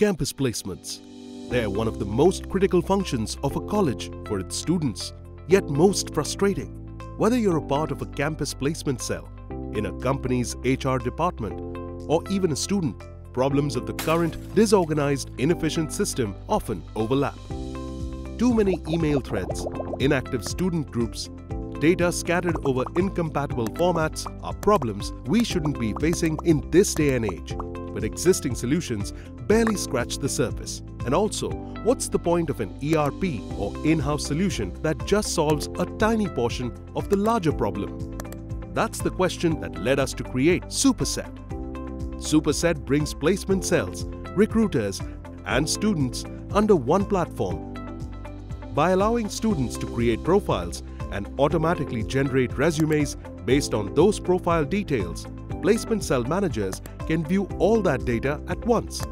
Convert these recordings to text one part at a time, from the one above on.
Campus placements. They are one of the most critical functions of a college for its students, yet most frustrating. Whether you're a part of a campus placement cell, in a company's HR department, or even a student, problems of the current disorganized, inefficient system often overlap. Too many email threads, inactive student groups, data scattered over incompatible formats are problems we shouldn't be facing in this day and age. But existing solutions barely scratch the surface. And also, what's the point of an ERP or in-house solution that just solves a tiny portion of the larger problem? That's the question that led us to create Superset. Superset brings placement cells, recruiters, and students under one platform. By allowing students to create profiles and automatically generate resumes based on those profile details, placement cell managers can view all that data at once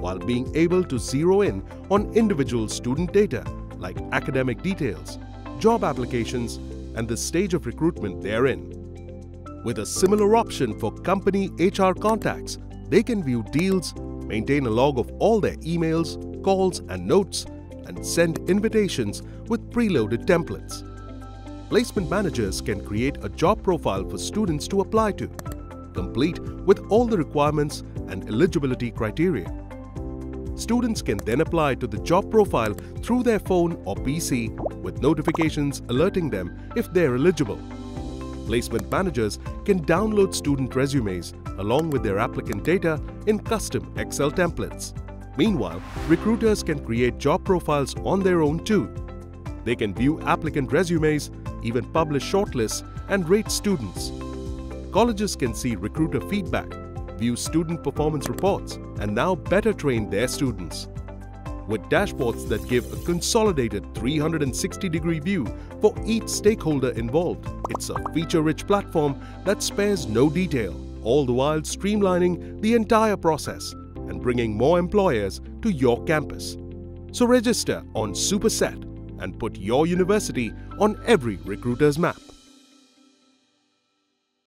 while being able to zero in on individual student data like academic details, job applications, and the stage of recruitment they're in. With a similar option for company HR contacts, they can view deals, maintain a log of all their emails, calls, and notes, and send invitations with preloaded templates. Placement managers can create a job profile for students to apply to, complete with all the requirements and eligibility criteria. Students can then apply to the job profile through their phone or PC with notifications alerting them if they're eligible. Placement managers can download student resumes along with their applicant data in custom Excel templates. Meanwhile, recruiters can create job profiles on their own too. They can view applicant resumes, even publish shortlists, and rate students. Colleges can see recruiter feedback view student performance reports, and now better train their students. With dashboards that give a consolidated 360-degree view for each stakeholder involved, it's a feature-rich platform that spares no detail, all the while streamlining the entire process and bringing more employers to your campus. So register on Superset and put your university on every recruiter's map.